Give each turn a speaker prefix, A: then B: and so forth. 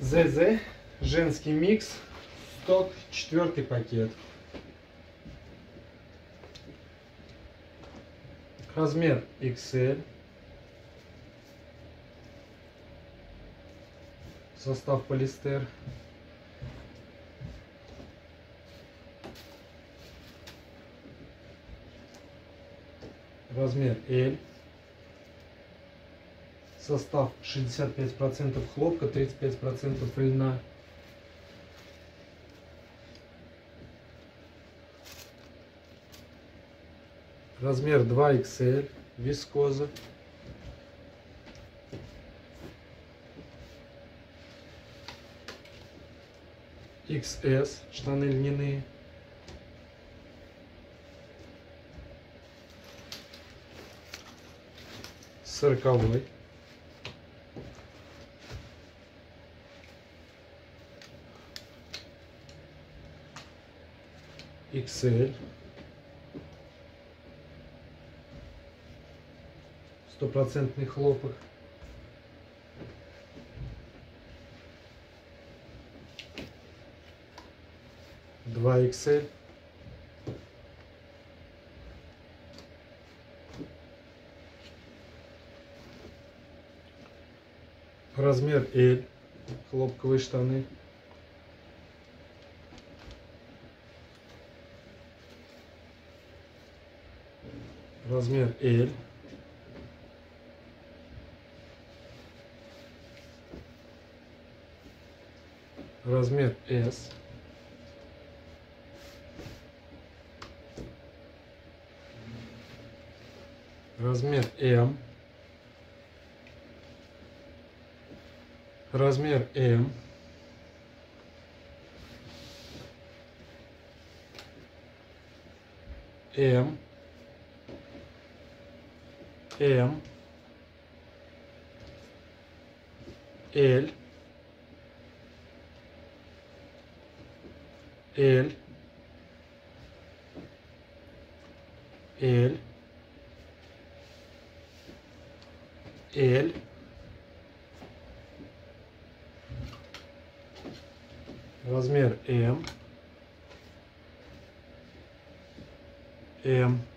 A: ЗЗ, женский микс, сток, четвертый пакет. Размер XL. Состав полистер. Размер L. Состав 65% хлопка, 35% льна. Размер 2XL, вискоза. XS, штаны льняные. Сороковой. XL. Стопроцентный хлопок. Два XL. Размер L. Хлопковые штаны. Размер L. Размер S. Размер М. Размер М. М. М. Л. Л. Л. L. Размер М. М.